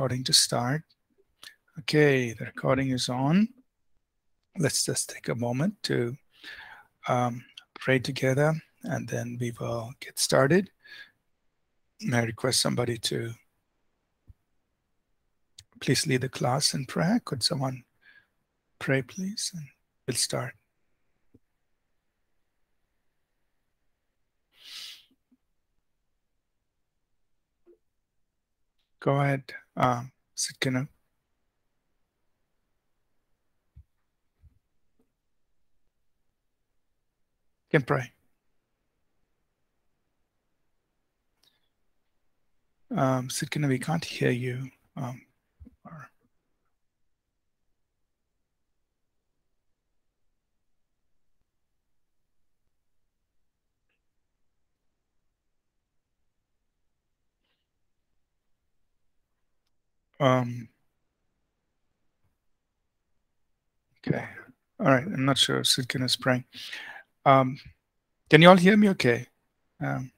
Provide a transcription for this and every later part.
recording to start. Okay, the recording is on. Let's just take a moment to um, pray together and then we will get started. May I request somebody to please lead the class in prayer? Could someone pray, please? And we'll start. Go ahead, um, Sitkanu. can pray. Um, Sitkanu, we can't hear you. Um, Um, okay. All right. I'm not sure Sitkanu is praying. Um, can you all hear me okay? Um,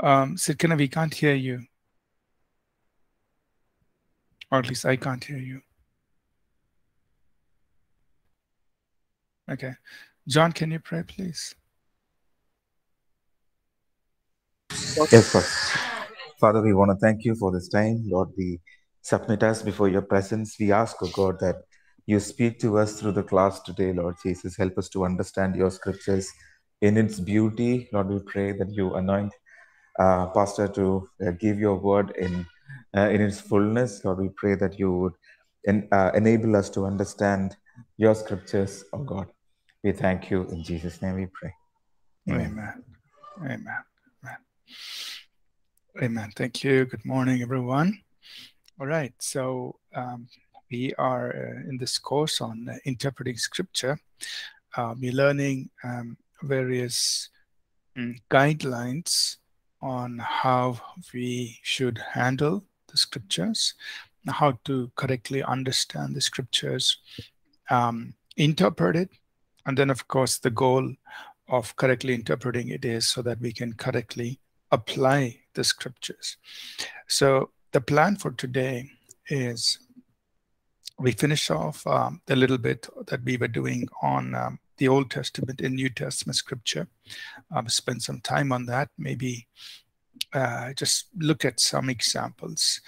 um, we can't hear you. Or at least I can't hear you. Okay. John, can you pray, please? Yes, Father. Father, we want to thank you for this time. Lord, we submit us before your presence. We ask, oh God, that you speak to us through the class today, Lord Jesus. Help us to understand your scriptures in its beauty. Lord, we pray that you anoint uh, Pastor to uh, give your word in uh, in its fullness. Lord, we pray that you would en- uh, enable us to understand your scriptures, oh God. We thank you. In Jesus' name we pray. Amen. Amen. Amen. Amen. Thank you. Good morning, everyone. All right. So, um, we are uh, in this course on uh, interpreting scripture. Uh, we're learning um, various um, guidelines on how we should handle the scriptures, how to correctly understand the scriptures, um, interpret it, and then, of course, the goal of correctly interpreting it is so that we can correctly apply the scriptures. So, the plan for today is we finish off um, the little bit that we were doing on um, the Old Testament and New Testament scripture. Um, spend some time on that. Maybe uh, just look at some examples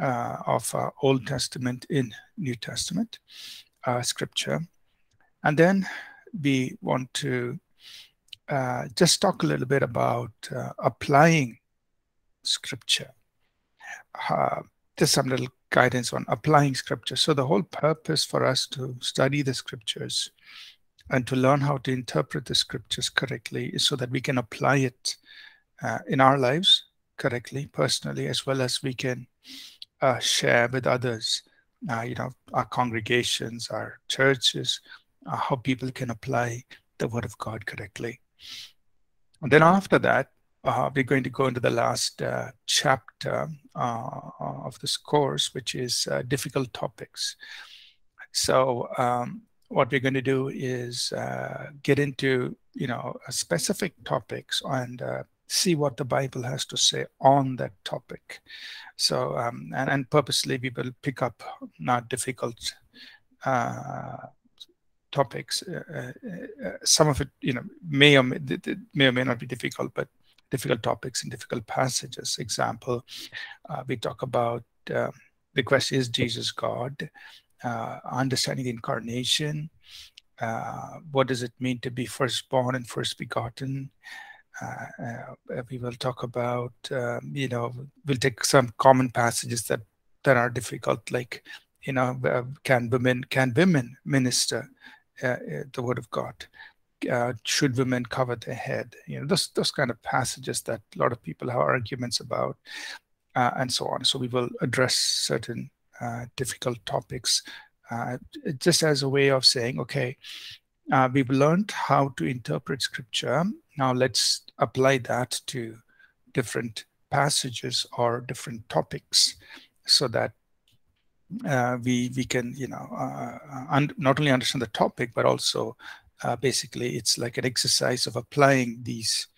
uh, of uh, Old Testament in New Testament uh, scripture. And then we want to uh, just talk a little bit about uh, applying scripture. just some little guidance on applying scripture. So the whole purpose for us to study the scriptures and to learn how to interpret the scriptures correctly is so that we can apply it uh, in our lives correctly, personally, as well as we can uh, share with others, uh, you know, our congregations, our churches, uh, how people can apply the word of God correctly. And then after that, uh, we're going to go into the last uh, chapter uh, of this course, which is uh, difficult topics. So um, what we're going to do is uh, get into you know specific topics and uh, see what the Bible has to say on that topic. So um, and, and purposely we will pick up not difficult topics. some of it you know may or may, may or may not be difficult, but difficult topics and difficult passages. Example, uh, we talk about uh, the question is Jesus God, uh, understanding the incarnation, uh, what does it mean to be firstborn and first begotten. Uh, uh, we will talk about, um, you know, we'll take some common passages that that are difficult, like, you know, can women can women minister the word of God? uh, should women cover their head? You know, those those kind of passages that a lot of people have arguments about, uh, and so on. So we will address certain uh, difficult topics, uh, just as a way of saying, okay, uh, we've learned how to interpret scripture. Now let's apply that to different passages or different topics, so that uh, we we can you know uh, un- not only understand the topic but also uh, basically it's like an exercise of applying these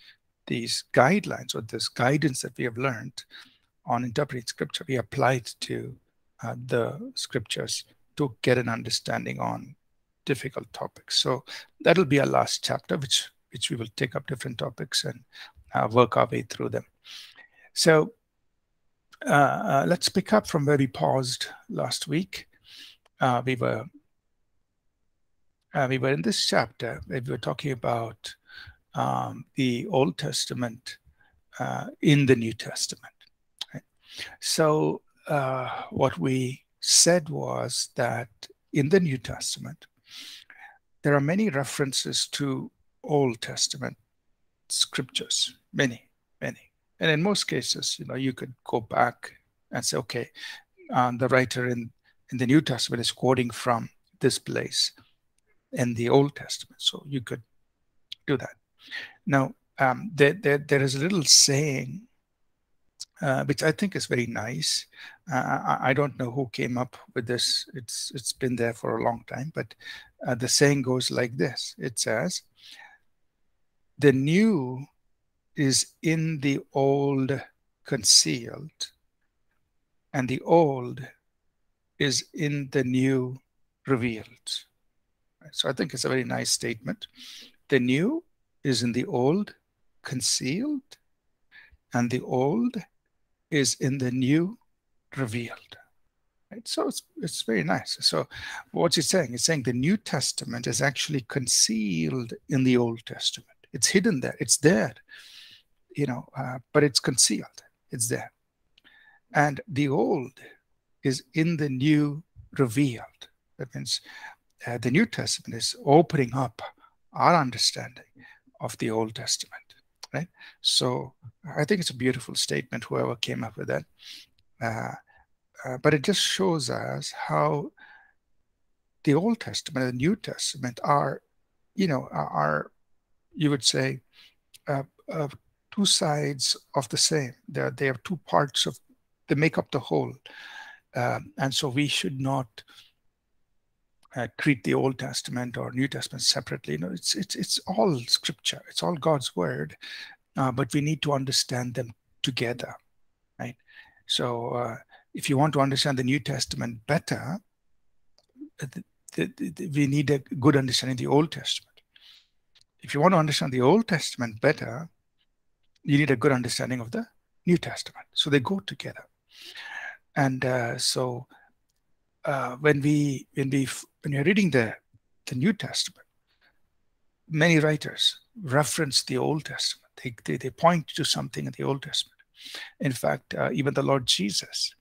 these guidelines or this guidance that we have learned on interpreting scripture, we apply it to uh, the scriptures to get an understanding on difficult topics. So that'll be our last chapter, which which we will take up different topics and uh, work our way through them. So uh, uh, let's pick up from where we paused last week. Uh, we were uh, we were in this chapter we were talking about um, the Old Testament uh, in the New Testament. Right? So uh, what we said was that in the New Testament, there are many references to Old Testament scriptures, many, many. And in most cases, you know, you could go back and say, okay, um, the writer in, in the New Testament is quoting from this place in the Old Testament. So you could do that. Now, um, there, there, there is a little saying uh, which I think is very nice. Uh, I, I, don't know who came up with this. It's it's been there for a long time, but uh, the saying goes like this. It says, "The new is in the old concealed, and the old is in the new revealed." So I think it's a very nice statement. The new is in the old concealed, and the old is in the new revealed. Right? So it's, it's very nice. So what's he saying? He's saying the New Testament is actually concealed in the Old Testament. It's hidden there. It's there, you know, uh, but it's concealed. It's there. And the old is in the new revealed. That means uh, the New Testament is opening up our understanding of the Old Testament, right? So I think it's a beautiful statement, whoever came up with that. Uh, uh, but it just shows us how the Old Testament and the New Testament are, you know, are, you would say, uh, two sides of the same. They're, they are two parts of, they make up the whole. Um, and so we should not uh, treat the Old Testament or New Testament separately. You know, it's it's it's all Scripture. It's all God's word, uh, but we need to understand them together, right? So, uh, if you want to understand the New Testament better, uh, the, the, the, we need a good understanding of the Old Testament. If you want to understand the Old Testament better, you need a good understanding of the New Testament. So they go together, and uh, so uh, when we when we when you're reading the the New Testament, many writers reference the Old Testament. They, they, they point to something in the Old Testament. In fact, uh, even the Lord Jesus,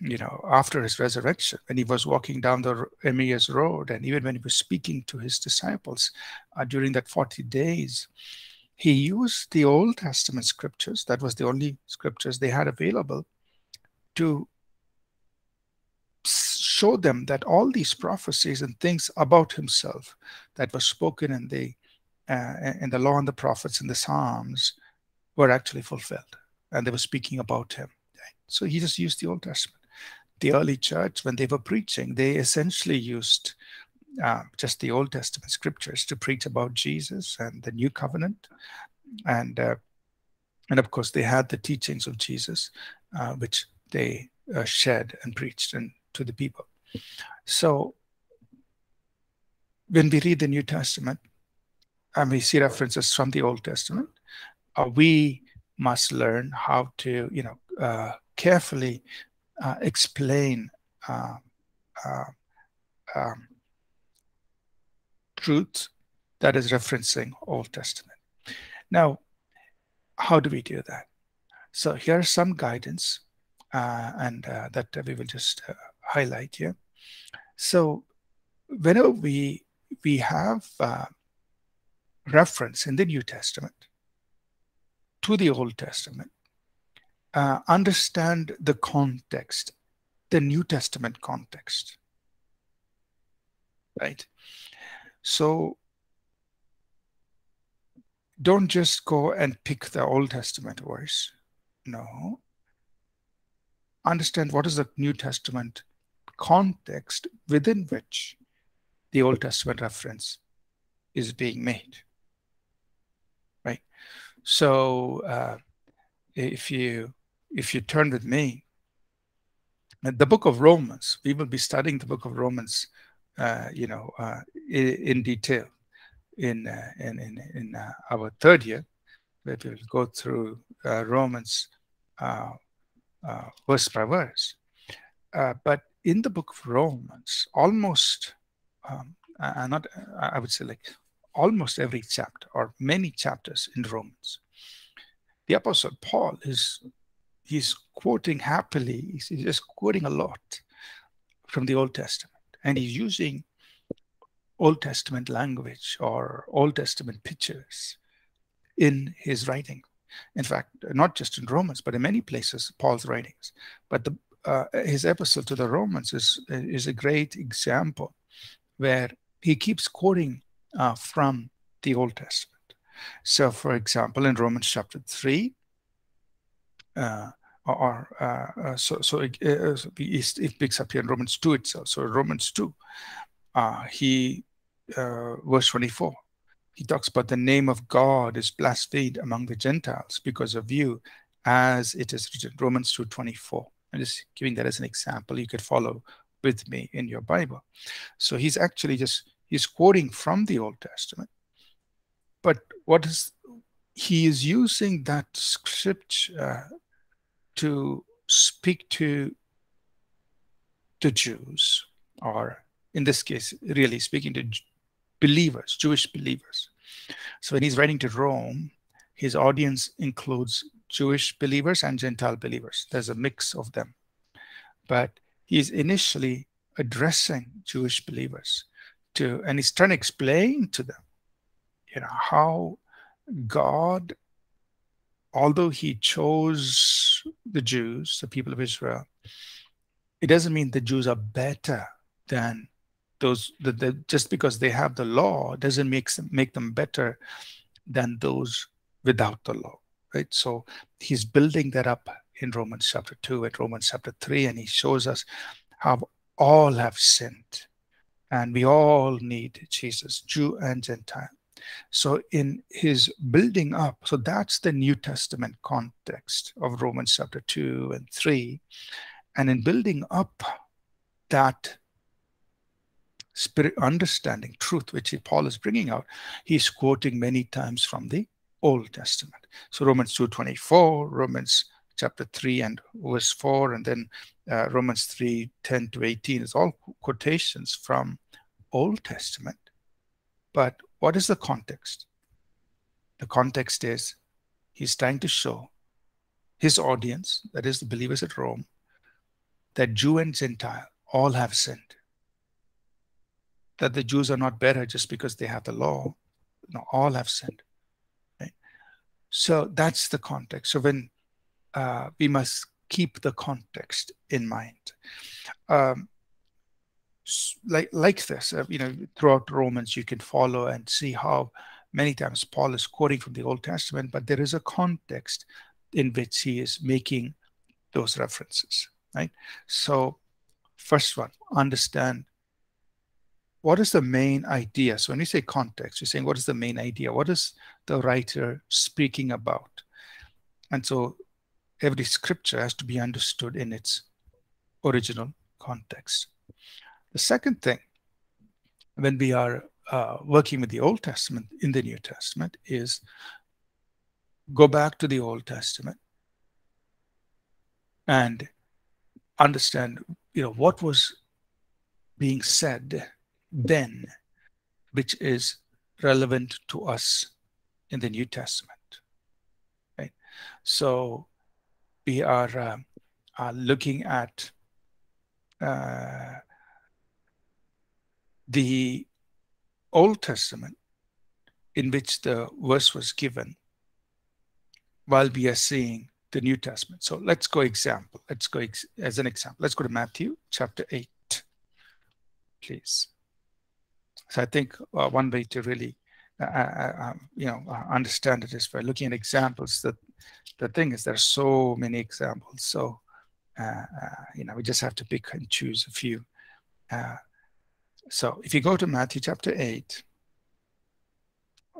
you know, after his resurrection, when he was walking down the Emmaus road, and even when he was speaking to his disciples uh, during that 40 days, he used the Old Testament scriptures, that was the only scriptures they had available, to show them that all these prophecies and things about himself that were spoken in the uh, in the law and the prophets and the psalms were actually fulfilled and they were speaking about him. So he just used the old testament. The early church when they were preaching they essentially used uh, just the old testament scriptures to preach about jesus and the new covenant and uh, and of course they had the teachings of jesus uh, which they uh, shared and preached and to the people. So when we read the New Testament and we see references from the Old Testament, uh, we must learn how to, you know, carefully explain um, truth that is referencing Old Testament. Now, how do we do that? So here's some guidance, uh, and that we will just highlight here. So whenever we we have uh, reference in the New Testament to the Old Testament, uh, understand the context, the New Testament context, right? So don't just go and pick the Old Testament verse. No. Understand what is the New Testament context within which the Old Testament reference is being made. Right? So uh, if you if you turn with me, the book of Romans, we will be studying the book of Romans, you know, uh, in, in, detail in uh, in in, in uh, our third year, we will go through uh, Romans uh, verse by verse. but in the book of Romans, almost, um, not I would say like almost every chapter or many chapters in Romans, the Apostle Paul is he's quoting happily, he's, he's just quoting a lot from the Old Testament. And he's using Old Testament language or Old Testament pictures in his writing. In fact, not just in Romans, but in many places, Paul's writings. But the, uh, his epistle to the Romans is, is a great example where he keeps quoting uh, from the Old Testament. So, for example, in Romans chapter 3, uh, or uh, uh, so, so it, uh, it, picks up here in Romans 2 itself. So, Romans 2, uh, he, uh, verse 24, he talks about the name of God is blasphemed among the Gentiles because of you, as it is written, Romans 2 24. I'm just giving that as an example. You could follow with me in your Bible. So, he's actually just he's quoting from the Old Testament but what is he is using that script uh, to speak to the Jews, or in this case, really speaking to believers, Jewish believers. So when he's writing to Rome, his audience includes Jewish believers and Gentile believers. There's a mix of them. But he's initially addressing Jewish believers to, and he's trying to explain to them you know how god although he chose the jews the people of israel it doesn't mean the jews are better than those the, the, just because they have the law doesn't make make them better than those without the law right? So he's building that up in romans chapter 2 and romans chapter 3 and he shows us how all have sinned and we all need jesus jew and gentile so in his building up, so that's the New Testament context of Romans chapter 2 and 3. And in building up that spirit understanding, truth, which Paul is bringing out, he's quoting many times from the Old Testament. So Romans 2.24, Romans chapter 3 and verse 4, and then uh, Romans 3, 10 to 18 is all quotations from Old Testament. But what is the context? The context is he's trying to show his audience, that is the believers at Rome, that Jew and Gentile all have sinned. That the Jews are not better just because they have the law. No, all have sinned. Right? So that's the context. So when uh, we must keep the context in mind. Um, like like this uh, you know throughout romans you can follow and see how many times paul is quoting from the old testament but there is a context in which he is making those references right? So first one understand what is the main idea. So when you say context you're saying what is the main idea? What is the writer speaking about? And so every scripture has to be understood in its original context the second thing, when we are uh, working with the Old Testament in the New Testament, is go back to the Old Testament and understand, you know, what was being said then, which is relevant to us in the New Testament. Right. So we are, uh, are looking at uh, the Old Testament, in which the verse was given, while we are seeing the New Testament. So let's go example. Let's go ex as an example. Let's go to Matthew chapter 8, please. So I think uh, one way to really, uh, uh, um, you know, uh, understand it is by looking at examples. That the thing is, there are so many examples. So, uh, uh, you know, we just have to pick and choose a few. So if you go to Matthew chapter 8,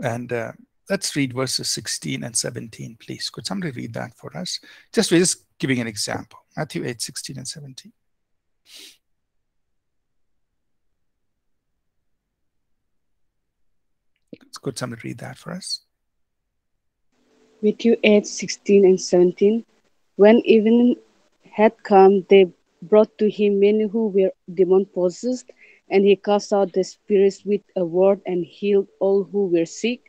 and uh, let's read verses 16 and 17, please. Could somebody read that for us? Just we're just giving an example. Matthew 8, 16 and 17. Could somebody read that for us? Matthew 8, 16 and 17. When evening had come, they brought to him many who were demon possessed, and he cast out the spirits with a word and healed all who were sick,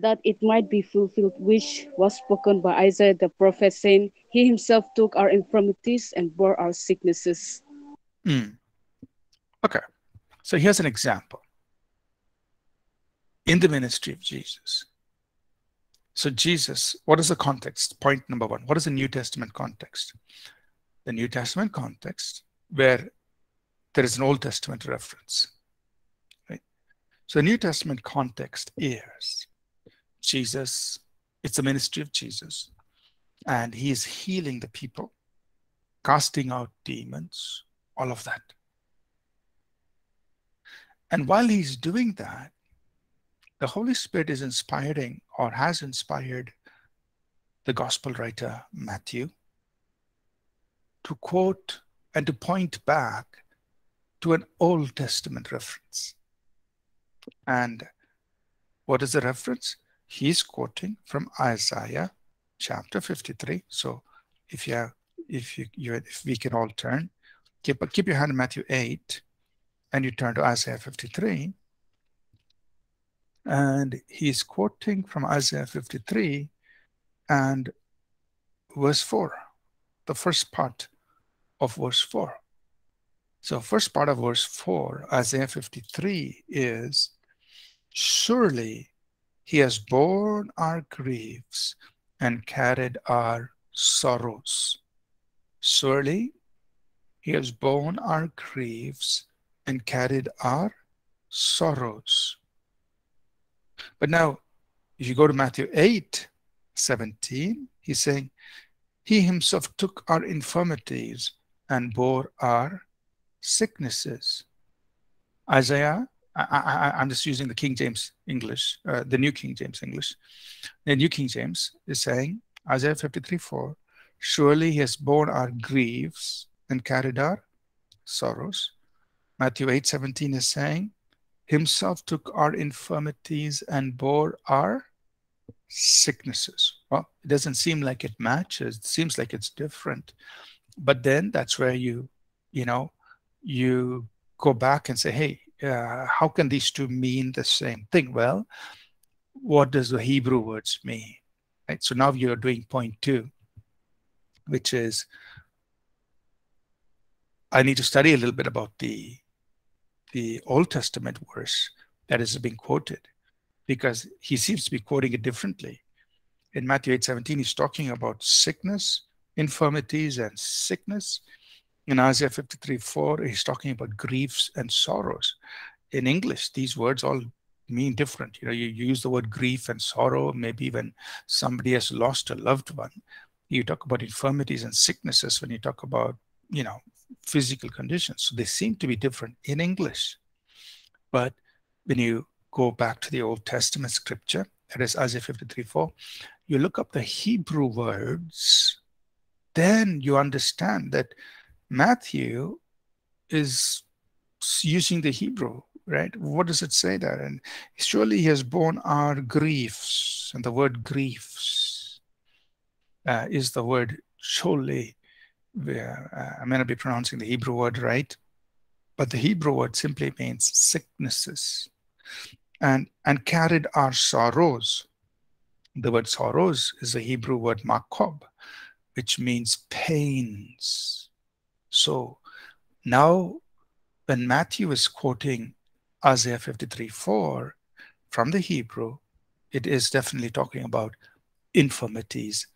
that it might be fulfilled which was spoken by Isaiah the prophet, saying, He himself took our infirmities and bore our sicknesses. Mm. Okay, so here's an example in the ministry of Jesus. So, Jesus, what is the context? Point number one. What is the New Testament context? The New Testament context where there is an Old Testament reference. Right? So, the New Testament context is Jesus, it's the ministry of Jesus, and he is healing the people, casting out demons, all of that. And while he's doing that, the Holy Spirit is inspiring or has inspired the gospel writer Matthew to quote and to point back to an Old Testament reference. And what is the reference? He's quoting from Isaiah chapter 53. So if you have, if you, you if we can all turn, keep keep your hand in Matthew 8 and you turn to Isaiah 53 and he's quoting from Isaiah 53 and verse 4, the first part of verse 4. So, first part of verse 4, Isaiah 53 is Surely he has borne our griefs and carried our sorrows. Surely he has borne our griefs and carried our sorrows. But now, if you go to Matthew 8 17, he's saying, He himself took our infirmities and bore our sicknesses. Isaiah, I, I. I'm just using the King James English, uh, the New King James English. The New King James is saying, Isaiah 53 4, Surely he has borne our griefs and carried our sorrows. Matthew 8 17 is saying, himself took our infirmities and bore our sicknesses. Well, it doesn't seem like it matches. It seems like it's different. But then that's where you, you know, you go back and say, hey, uh, how can these two mean the same thing? Well, what does the Hebrew words mean? Right. So now you're doing point two, which is I need to study a little bit about the the Old Testament verse that is being quoted because he seems to be quoting it differently. In Matthew 8 17, he's talking about sickness, infirmities, and sickness. In Isaiah 53 4, he's talking about griefs and sorrows. In English, these words all mean different. You know, you, use the word grief and sorrow, maybe when somebody has lost a loved one. You talk about infirmities and sicknesses when you talk about, you know, physical conditions. So they seem to be different in English. But when you go back to the Old Testament scripture, that is Isaiah 53 4, you look up the Hebrew words, then you understand that Matthew is using the Hebrew, right? What does it say there? And surely he has borne our griefs. And the word griefs uh, is the word chole, uh, I may not be pronouncing the Hebrew word right, but the Hebrew word simply means sicknesses and, and carried our sorrows. The word sorrows is the Hebrew word makob, which means pains. So now, when Matthew is quoting Isaiah 53 4 from the Hebrew, it is definitely talking about infirmities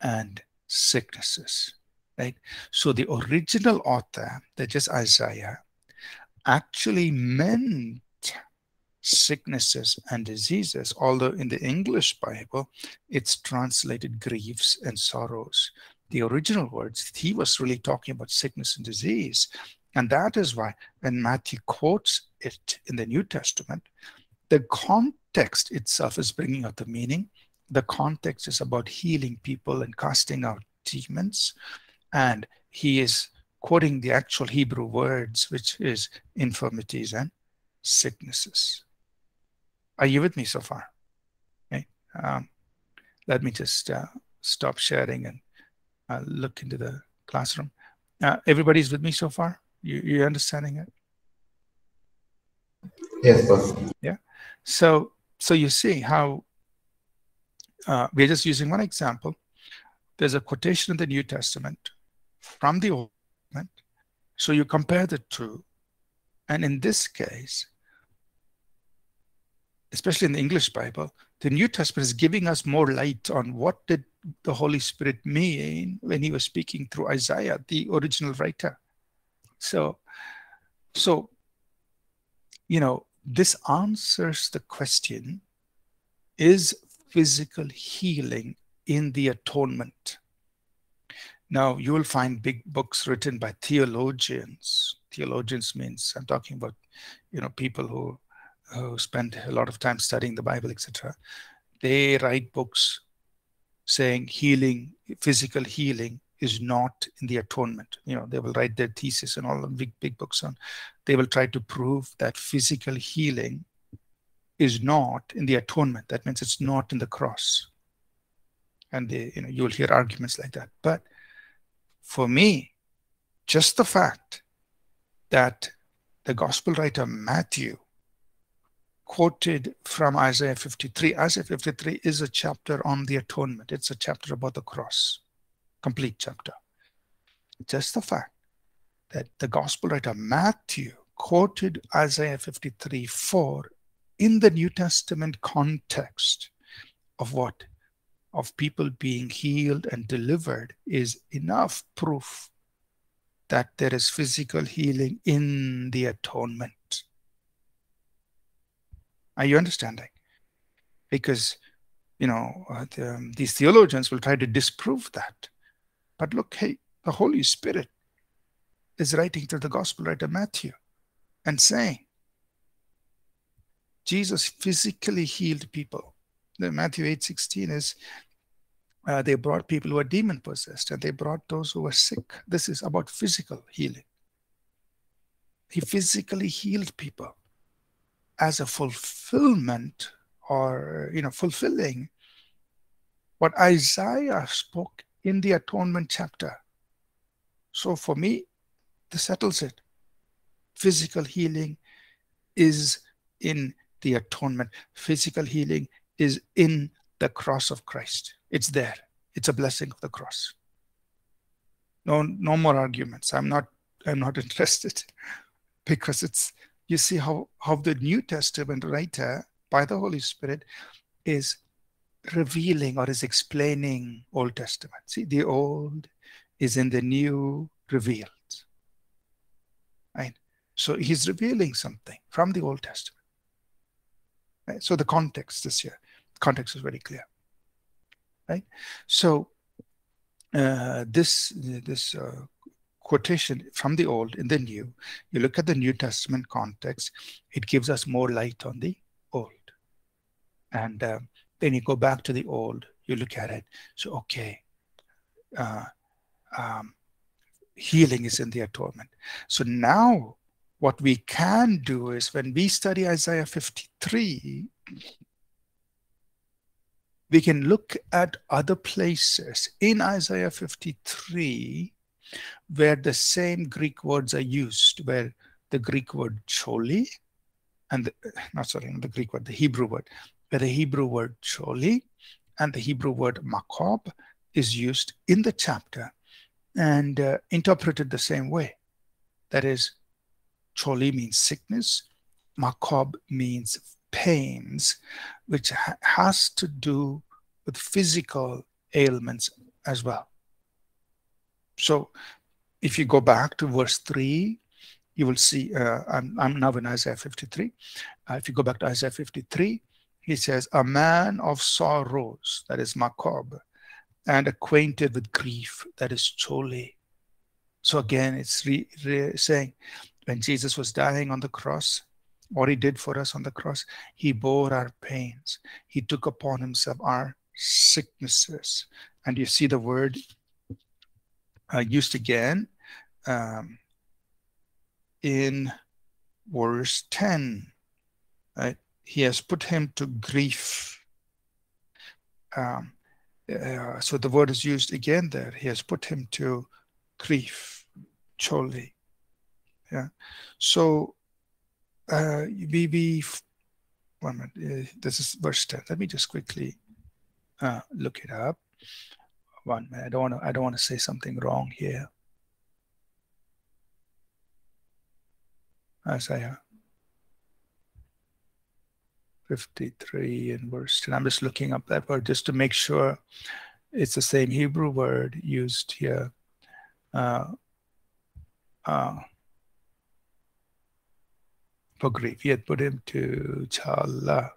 and sicknesses right? So the original author, that is Isaiah, actually meant sicknesses and diseases, although in the English Bible, it's translated griefs and sorrows. The original words, he was really talking about sickness and disease. And that is why when Matthew quotes it in the New Testament, the context itself is bringing out the meaning. The context is about healing people and casting out demons. And he is quoting the actual Hebrew words, which is infirmities and sicknesses. Are you with me so far? Okay. Um, let me just uh, stop sharing and uh, look into the classroom. Uh, everybody's with me so far? You, you understanding it? Yes, boss. Yeah. So, so you see how uh, we're just using one example. There's a quotation in the New Testament from the Old Testament. So you compare the two. And in this case, especially in the English Bible, the New Testament is giving us more light on what did the Holy Spirit mean when he was speaking through Isaiah, the original writer. So, so, you know, this answers the question, is physical healing in the atonement? Now, you will find big books written by theologians. Theologians means I'm talking about, you know, people who who spend a lot of time studying the Bible, etc., they write books saying healing, physical healing is not in the atonement. You know, they will write their thesis and all the big, big books on. They will try to prove that physical healing is not in the atonement. That means it's not in the cross. And they, you know, you'll hear arguments like that. But for me, just the fact that the gospel writer Matthew quoted from Isaiah 53. Isaiah 53 is a chapter on the atonement. It's a chapter about the cross, complete chapter. Just the fact that the gospel writer Matthew quoted Isaiah 53 4 in the New Testament context of what? Of people being healed and delivered is enough proof that there is physical healing in the atonement. Are you understanding? Because, you know, uh, the, um, these theologians will try to disprove that. But look, hey, the Holy Spirit is writing to the gospel writer Matthew and saying, Jesus physically healed people. The Matthew 8 16 is uh, they brought people who were demon possessed and they brought those who were sick. This is about physical healing. He physically healed people as a fulfillment or you know fulfilling what Isaiah spoke in the atonement chapter. So for me, this settles it. Physical healing is in the atonement. Physical healing is in the cross of Christ. It's there. It's a blessing of the cross. No, no more arguments. I'm not. I'm not interested because it's you see how, how the New Testament writer, by the Holy Spirit, is revealing or is explaining Old Testament. See, the old is in the new revealed. Right? So he's revealing something from the Old Testament. Right? So the context is here. Context is very clear. Right? So uh, this this uh, quotation from the old in the new, you look at the New Testament context, it gives us more light on the old. And uh, then you go back to the old, you look at it. So, okay, uh, um, healing is in the atonement. So now what we can do is when we study Isaiah 53, we can look at other places in Isaiah 53 where the same Greek words are used, where the Greek word choli, and the, not sorry, not the Greek word, the Hebrew word, where the Hebrew word choli and the Hebrew word makob is used in the chapter and uh, interpreted the same way. That is, choli means sickness, makob means pains, which ha has to do with physical ailments as well. So if you go back to verse 3, you will see, uh, I'm, I'm now in Isaiah 53. Uh, if you go back to Isaiah 53, he says, A man of sorrows, that is Makob, and acquainted with grief, that is Chole. So again, it's re, re, saying when Jesus was dying on the cross, what he did for us on the cross, he bore our pains. He took upon himself our sicknesses. And you see the word uh, used again um, in verse 10. Right? He has put him to grief. Um, uh, so the word is used again there. He has put him to grief, choli. Yeah. So uh, we, one minute, uh, this is verse 10. Let me just quickly uh, look it up. One minute. I don't want to. I don't want to say something wrong here. Isaiah 53 and verse 10. I'm just looking up that word just to make sure it's the same Hebrew word used here. Uh, uh, for grief. He had put him to chala.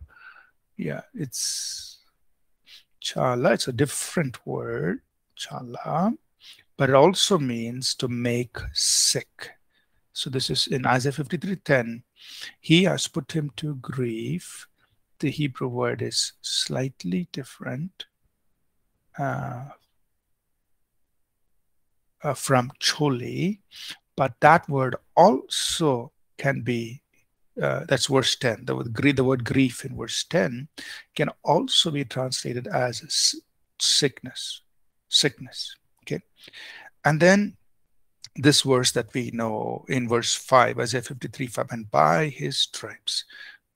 Yeah, it's chala. It's a different word, chala, but it also means to make sick. So this is in Isaiah 53:10. He has put him to grief. The Hebrew word is slightly different uh, uh, from choli, but that word also can be uh, that's verse 10. The word, the word grief in verse 10 can also be translated as sickness. Sickness. Okay. And then this verse that we know in verse 5, Isaiah 53 5, and by his stripes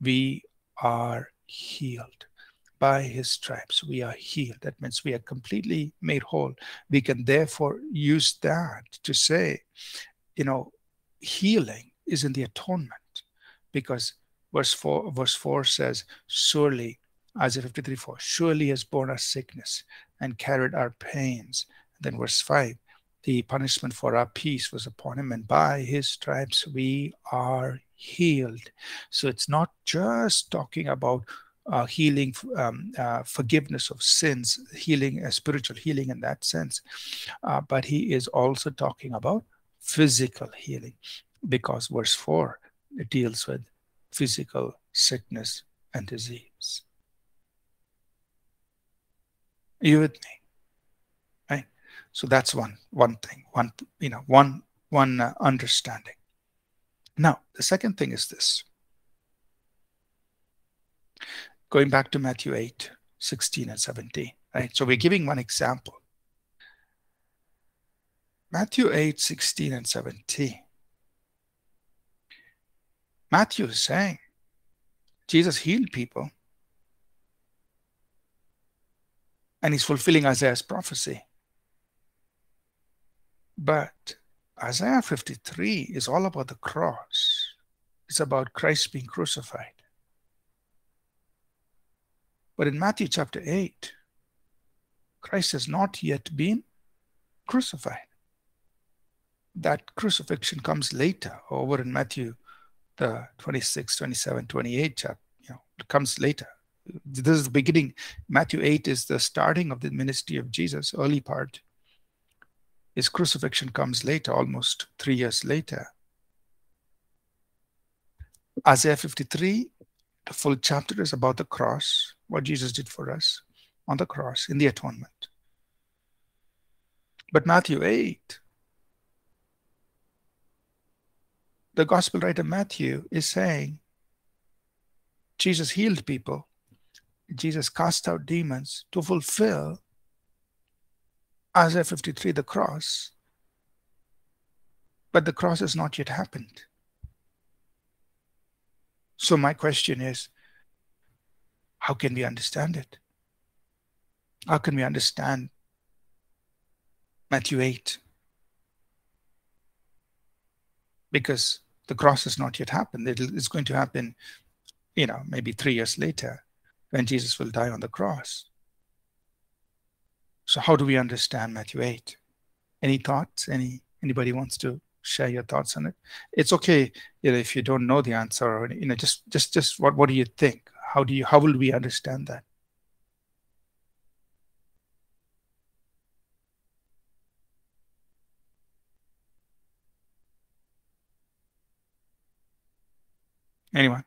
we are healed. By his stripes we are healed. That means we are completely made whole. We can therefore use that to say, you know, healing is in the atonement because verse 4 verse 4 says surely Isaiah 53 4 surely has borne our sickness and carried our pains and then verse 5 the punishment for our peace was upon him and by his stripes we are healed so it's not just talking about uh, healing, um, uh, forgiveness of sins, healing, uh, spiritual healing in that sense. Uh, but he is also talking about physical healing because verse 4 it deals with physical sickness and disease. Are you with me? Right? So that's one one thing, one you know, one one uh, understanding. Now, the second thing is this. Going back to Matthew 8, 16 and 17, right? So we're giving one example. Matthew 8, 16 and 17 Matthew is saying Jesus healed people. And he's fulfilling Isaiah's prophecy. But Isaiah 53 is all about the cross. It's about Christ being crucified. But in Matthew chapter 8, Christ has not yet been crucified. That crucifixion comes later over in Matthew the 26, 27, 28 chapter, you know, comes later. This is the beginning. Matthew 8 is the starting of the ministry of Jesus, early part. His crucifixion comes later, almost three years later. Isaiah 53, the full chapter is about the cross, what Jesus did for us on the cross in the atonement. But Matthew 8 the gospel writer Matthew is saying Jesus healed people, Jesus cast out demons to fulfill Isaiah 53, the cross. But the cross has not yet happened. So, my question is how can we understand it? How can we understand Matthew 8? Because the cross has not yet happened. It's going to happen, you know, maybe three years later when Jesus will die on the cross. So how do we understand Matthew 8? Any thoughts? Any anybody wants to share your thoughts on it? It's okay you know, if you don't know the answer or you know, just just just what what do you think? How do you how will we understand that? Anyone?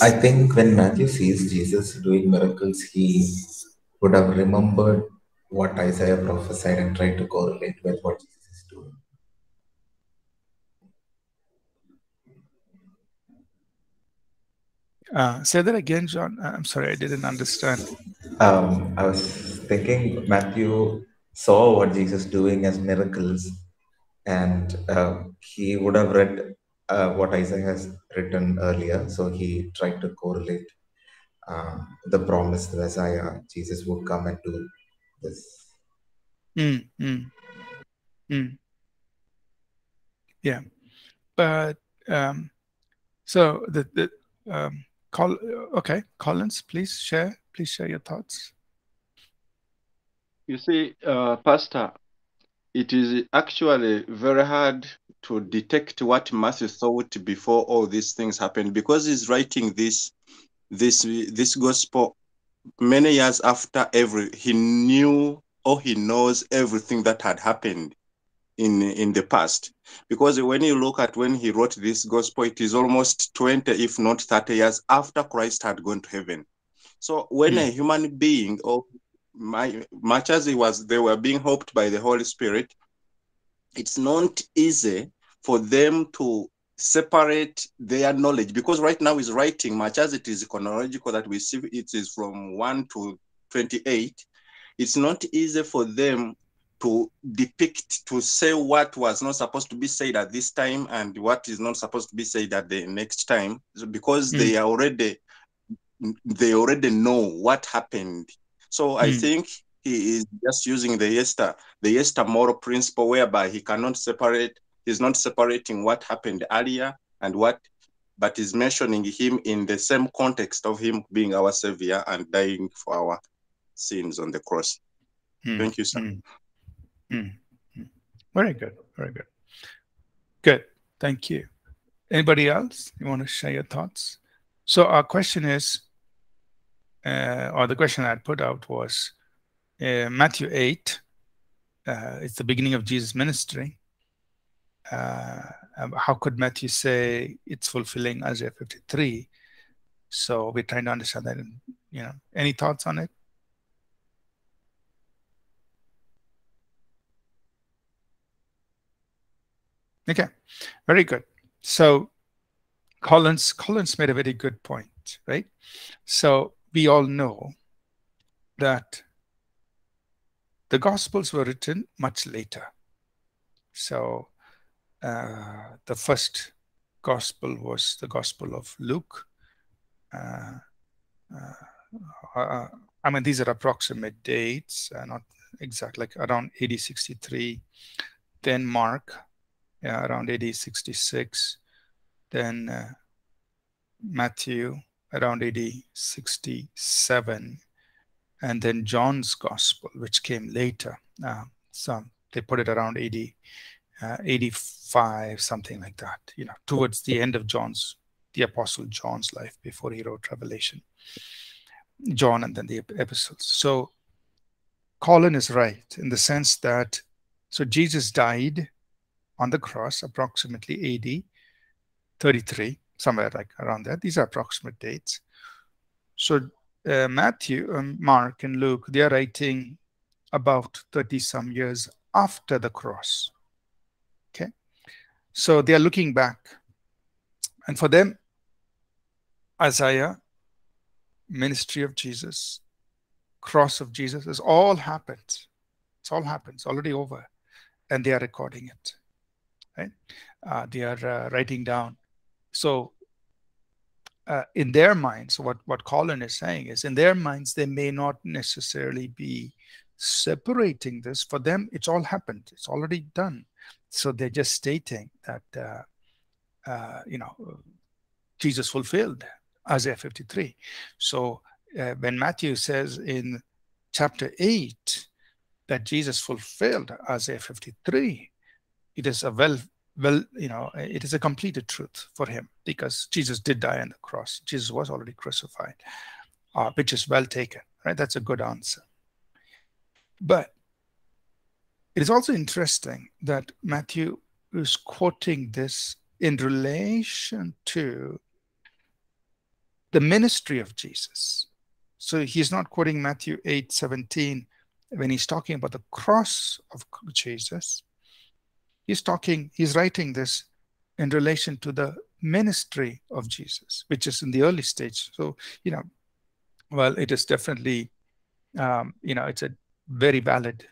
I think when Matthew sees Jesus doing miracles, he would have remembered what Isaiah prophesied and tried to correlate with what Jesus is doing. Uh, say that again, John. Uh, I'm sorry, I didn't understand. Um, I was thinking Matthew saw what Jesus doing as miracles, and uh, he would have read uh, what Isaiah has written earlier, so he tried to correlate uh, the promised Messiah, Jesus would come and do this. Mm, mm, mm. Yeah, but um, so the the um, call. Okay, Collins, please share. Please share your thoughts. You see, uh, Pastor, it is actually very hard to detect what Matthew thought before all these things happened because he's writing this this this gospel many years after every he knew or he knows everything that had happened in in the past because when you look at when he wrote this gospel it is almost 20 if not 30 years after christ had gone to heaven so when mm. a human being or my, much as he was they were being helped by the holy spirit it's not easy for them to separate their knowledge because right now is writing much as it is chronological that we see it is from 1 to 28 it's not easy for them to depict to say what was not supposed to be said at this time and what is not supposed to be said at the next time because mm. they are already they already know what happened so mm. i think he is just using the Esther, the Esther moral principle whereby he cannot separate he's not separating what happened earlier and what but is mentioning him in the same context of him being our savior and dying for our sins on the cross. Mm. thank you sir. Mm. Mm. very good. Very good. Good. Thank you. Anybody else? You want to share your thoughts? So our question is uh, or the question i put out was uh, matthew 8 uh, it's the beginning of jesus ministry Uh, um, how could Matthew say it's fulfilling Isaiah 53? So we're trying to understand that. And, you know, any thoughts on it? Okay, very good. So Collins Collins made a very good point, right? So we all know that the Gospels were written much later. So uh, the first gospel was the Gospel of Luke. Uh, uh, uh I mean, these are approximate dates, uh, not exact, like around AD 63. Then Mark, yeah, around AD 66. Then Matthew, around AD 67. And then John's Gospel, which came later. so they put it around AD uh, 85, something like that, you know, towards the end of John's, the Apostle John's life before he wrote Revelation. John and then the epistles. So Colin is right in the sense that, so Jesus died on the cross approximately AD 33, somewhere like around that. These are approximate dates. So uh, Matthew, um, Mark, and Luke, they are writing about 30 some years after the cross. So they are looking back. And for them, Isaiah, ministry of Jesus, cross of Jesus, has all happened. It's all happened. It's already over. And they are recording it. Right? Uh, they are uh, writing down. So uh, in their minds, what, what Colin is saying is in their minds, they may not necessarily be separating this. For them, it's all happened. It's already done. So they're just stating that, uh, uh, you know, Jesus fulfilled Isaiah 53. So uh, when Matthew says in chapter 8 that Jesus fulfilled Isaiah 53, it is a well, well, you know, it is a completed truth for him because Jesus did die on the cross. Jesus was already crucified, uh, which is well taken, right? That's a good answer. But it is also interesting that Matthew is quoting this in relation to the ministry of Jesus. So he's not quoting Matthew 8 17 when he's talking about the cross of Jesus, he's talking, he's writing this in relation to the ministry of Jesus, which is in the early stage. So, you know, well, it is definitely, um, you know, it's a very valid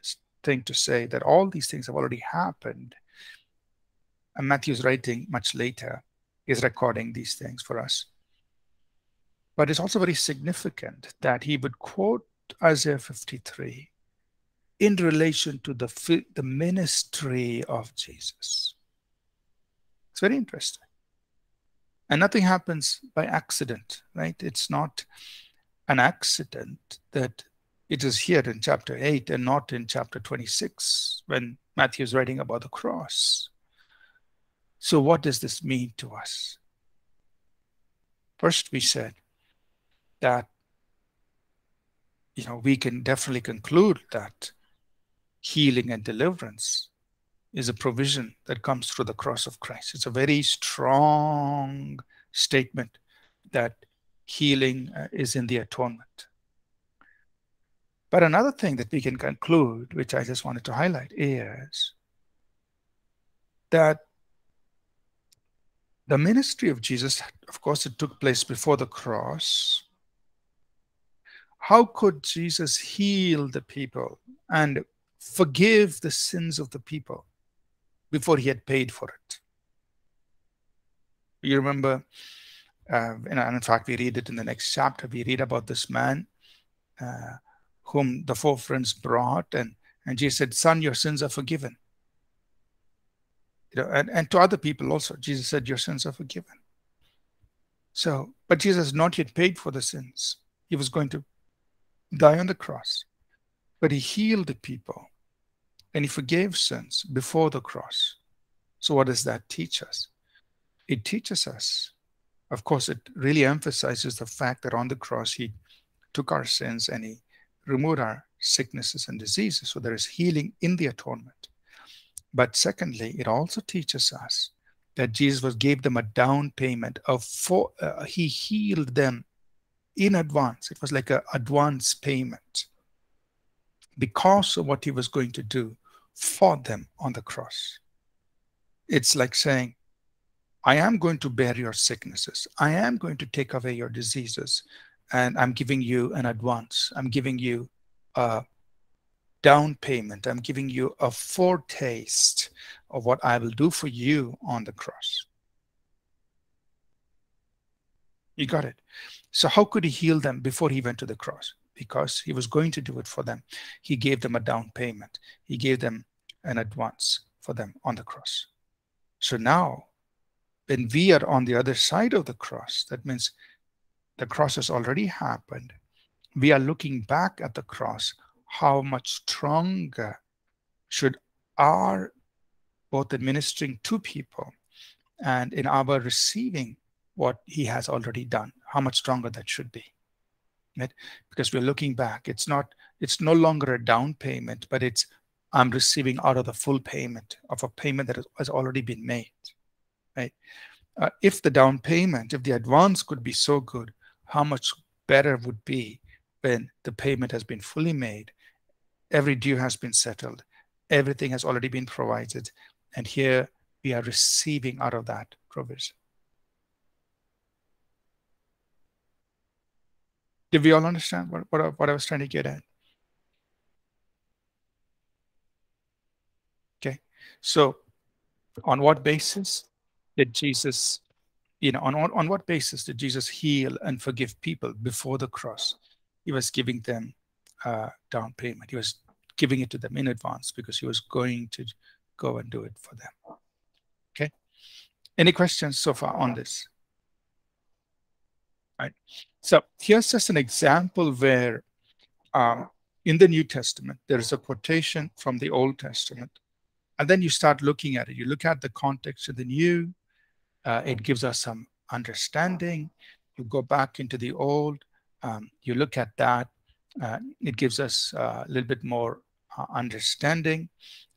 thing to say that all these things have already happened. And Matthew's writing much later is recording these things for us. But it's also very significant that he would quote Isaiah 53 in relation to the, the ministry of Jesus. It's very interesting. And nothing happens by accident, right? It's not an accident that it is here in chapter 8 and not in chapter 26 when Matthew is writing about the cross. So, what does this mean to us? First, we said that you know we can definitely conclude that healing and deliverance is a provision that comes through the cross of Christ. It's a very strong statement that healing uh, is in the atonement. But another thing that we can conclude, which I just wanted to highlight, is that the ministry of Jesus, of course, it took place before the cross. How could Jesus heal the people and forgive the sins of the people before he had paid for it? You remember, uh, and in fact, we read it in the next chapter. We read about this man uh, whom the four friends brought, and, and Jesus said, Son, your sins are forgiven. You know, and, and to other people also, Jesus said, Your sins are forgiven. So, but Jesus not yet paid for the sins. He was going to die on the cross, but he healed the people and he forgave sins before the cross. So, what does that teach us? It teaches us, of course, it really emphasizes the fact that on the cross he took our sins and he removed our sicknesses and diseases. So, there is healing in the atonement. But secondly, it also teaches us that Jesus was gave them a down payment of four, uh, he healed them in advance. It was like an advance payment because of what he was going to do for them on the cross. It's like saying, I am going to bear your sicknesses. I am going to take away your diseases. And I'm giving you an advance. I'm giving you a down payment. I'm giving you a foretaste of what I will do for you on the cross. You got it. So, how could he heal them before he went to the cross? Because he was going to do it for them. He gave them a down payment, he gave them an advance for them on the cross. So now, when we are on the other side of the cross, that means the cross has already happened. We are looking back at the cross how much stronger should our both administering to people and in our receiving what he has already done how much stronger that should be right? Because we're looking back. It's not it's no longer a down payment but it's i'm receiving out of the full payment of a payment that has already been made right? Uh, if the down payment if the advance could be so good how much better would be when the payment has been fully made every due has been settled, everything has already been provided, and here we are receiving out of that provision. Did we all understand what, what, what I was trying to get at? Okay, so on what basis did Jesus, you know, on, on what basis did Jesus heal and forgive people before the cross? He was giving them uh, down payment. He was giving it to them in advance because he was going to go and do it for them. Okay. Any questions so far on this? Right. So here's just an example where um, in the New Testament, there is a quotation from the Old Testament. And then you start looking at it. You look at the context of the New. Uh, it gives us some understanding. You go back into the Old. Um, you look at that. Uh, it gives us uh, a little bit more uh, understanding,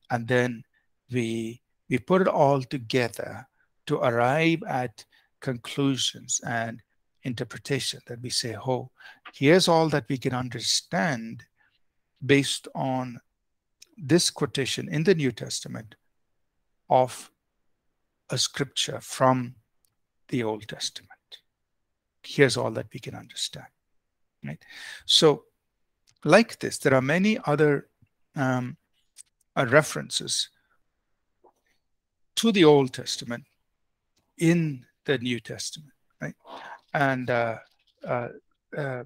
and then we we put it all together to arrive at conclusions and interpretation that we say, oh, here's all that we can understand based on this quotation in the New Testament of a scripture from the Old Testament. Here's all that we can understand. Right? So, like this, there are many other um, uh, references to the Old Testament in the New Testament, right? And uh, uh, uh,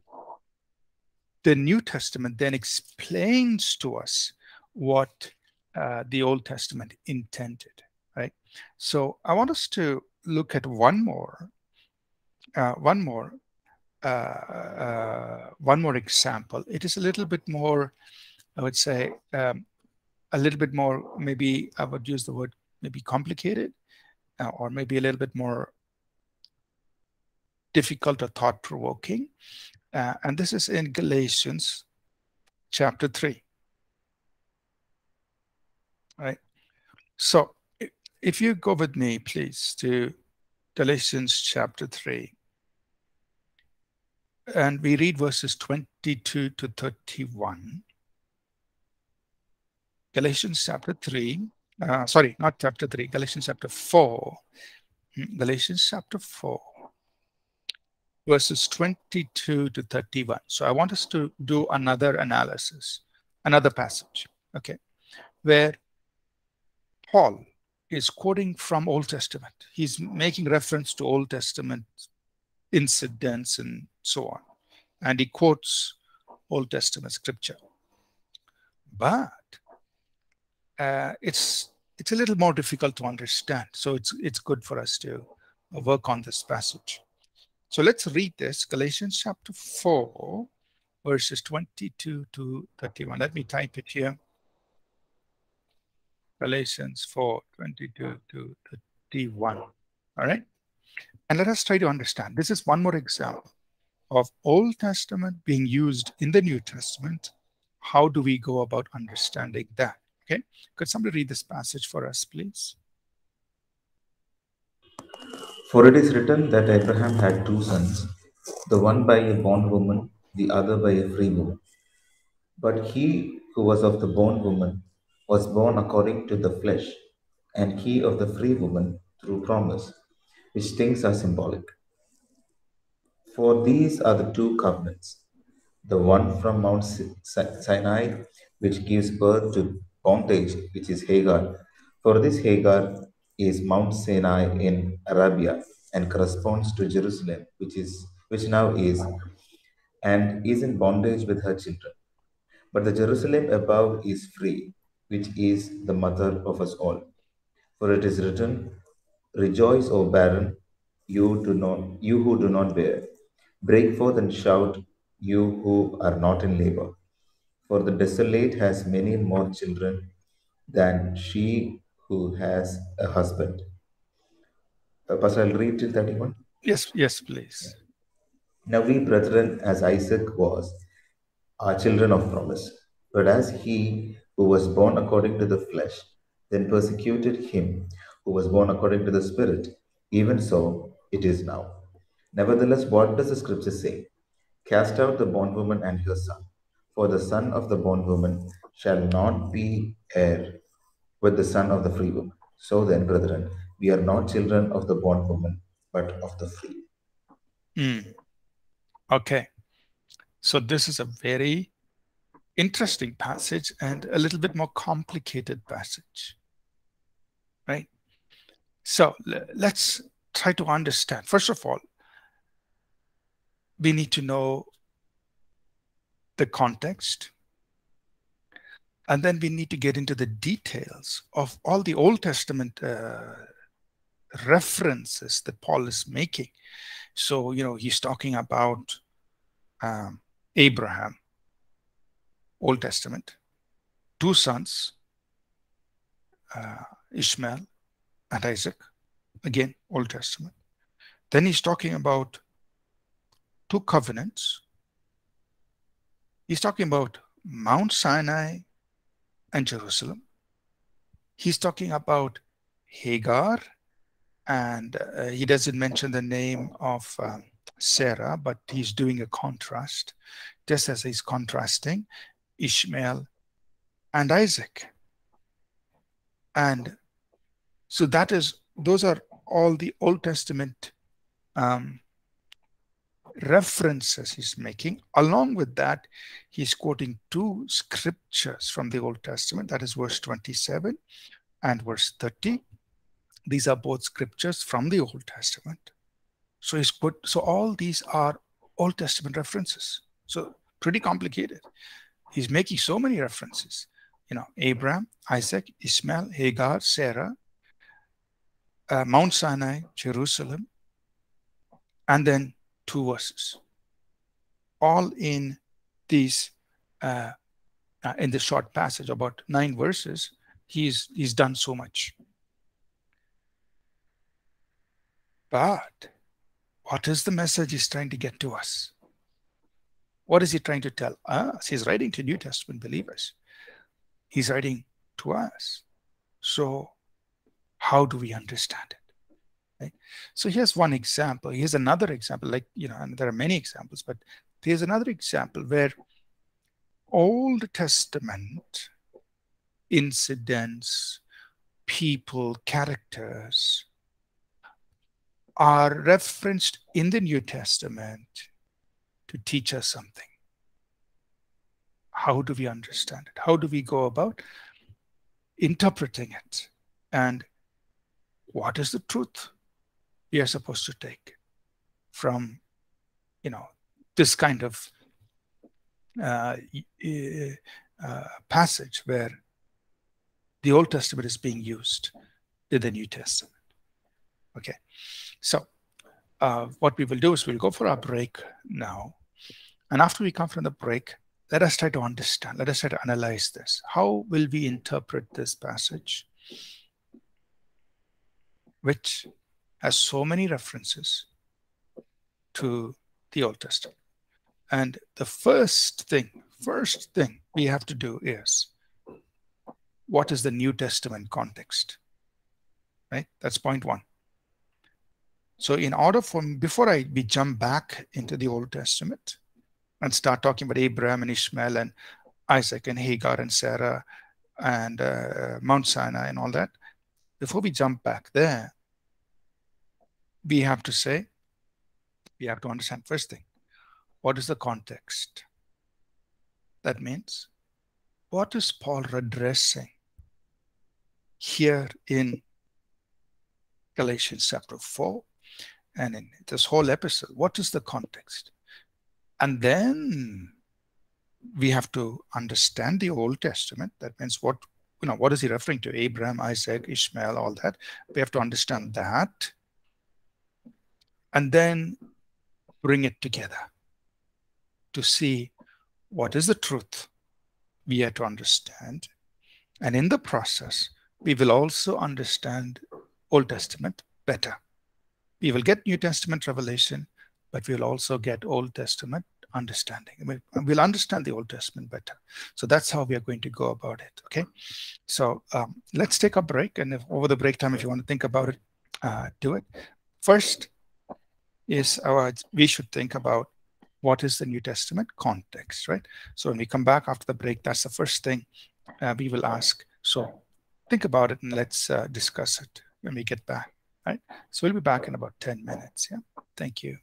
the New Testament then explains to us what uh, the Old Testament intended, right? So I want us to look at one more, uh, one more, uh, uh one more example. It is a little bit more, I would say, um, a little bit more. Maybe I would use the word maybe complicated, uh, or maybe a little bit more difficult or thought provoking. Uh, and this is in Galatians chapter 3. Right? So if you go with me, please, to Galatians chapter 3, and we read verses 22 to 31. Galatians chapter 3, uh, sorry, not chapter 3, Galatians chapter 4. Hmm, Galatians chapter 4 verses 22 to 31. So I want us to do another analysis, another passage, okay, where Paul is quoting from Old Testament. He's making reference to Old Testament incidents and so on. And he quotes Old Testament scripture. But uh, it's it's a little more difficult to understand. So it's it's good for us to work on this passage. So let's read this, Galatians chapter 4, verses 22 to 31. Let me type it here. Galatians 4, 22 to 31. All right. And let us try to understand. This is one more example of Old Testament being used in the New Testament. How do we go about understanding that? Okay. Could somebody read this passage for us, please? For it is written that Abraham had two sons, the one by a bondwoman, the other by a free woman. But he who was of the bondwoman was born according to the flesh, and he of the free woman through promise, which things are symbolic. For these are the two covenants the one from Mount Sinai, which gives birth to bondage, which is Hagar. For this Hagar is Mount Sinai in Arabia and corresponds to Jerusalem, which is which now is and is in bondage with her children. But the Jerusalem above is free, which is the mother of us all. For it is written, Rejoice, O barren, you do not you who do not bear. Break forth and shout, you who are not in labor. For the desolate has many more children than she who has a husband. Uh, Pastor, I'll read till 31. Yes, yes, please. Now we, brethren, as Isaac was, are children of promise. But as he who was born according to the flesh, then persecuted him who was born according to the Spirit, even so it is now. Nevertheless, what does the scripture say? Cast out the bondwoman and her son, for the son of the bondwoman shall not be heir with the son of the free woman. So then, brethren, we are not children of the bondwoman, but of the free. Mm. Okay. So this is a very interesting passage and a little bit more complicated passage. Right? So let's try to understand. First of all, we need to know the context and then we need to get into the details of all the Old Testament uh, references that Paul is making. So, you know, he's talking about um, Abraham, Old Testament, two sons, uh, Ishmael and Isaac, again, Old Testament. Then he's talking about two covenants. He's talking about Mount Sinai and Jerusalem. He's talking about Hagar, and uh, he doesn't mention the name of um, Sarah, but he's doing a contrast. Just as he's contrasting, Ishmael, and Isaac. And so that is, those are all the Old Testament um, references he's making. Along with that, he's quoting two scriptures from the Old Testament, that is verse 27 and verse 30. These are both scriptures from the Old Testament. So he's put, so all these are Old Testament references. So pretty complicated. He's making so many references. You know, Abraham, Isaac, Ishmael, Hagar, Sarah, uh, Mount Sinai, Jerusalem, and then two verses, all in these uh, uh, in this short passage, about nine verses. He's he's done so much. But what is the message he's trying to get to us? What is he trying to tell us? He's writing to New Testament believers. He's writing to us. So, how do we understand it? Right? So here's one example. Here's another example, like, you know, and there are many examples, but here's another example where Old Testament incidents, people, characters are referenced in the New Testament to teach us something. How do we understand it? How do we go about interpreting it? And what is the truth? we are supposed to take from you know this kind of uh, uh, passage where the Old Testament is being used in the New Testament. Okay, so uh, what we will do is we'll go for our break now. And after we come from the break, let us try to understand, let us try to analyze this. How will we interpret this passage? Which has so many references to the Old Testament. And the first thing, first thing we have to do is what is the New Testament context? Right? That's point one. So in order for before I we jump back into the Old Testament and start talking about Abraham and Ishmael and Isaac and Hagar and Sarah and uh, Mount Sinai and all that, before we jump back there, we have to say, we have to understand first thing, what is the context? That means, what is Paul addressing here in Galatians chapter 4 and in this whole episode? What is the context? And then we have to understand the Old Testament. That means what you know, what is he referring to? Abraham, Isaac, Ishmael, all that. We have to understand that and then bring it together to see what is the truth we are to understand. And in the process, we will also understand Old Testament better. We will get New Testament revelation, but we'll also get Old Testament understanding. I mean, we'll understand the Old Testament better. So that's how we are going to go about it. Okay. So um, let's take a break. And if, over the break time, if you want to think about it, uh, do it. First, is our, we should think about what is the New Testament context, right? So when we come back after the break, that's the first thing uh, we will ask. So think about it and let's uh, discuss it when we get back, right? So we'll be back in about 10 minutes. Yeah. Thank you.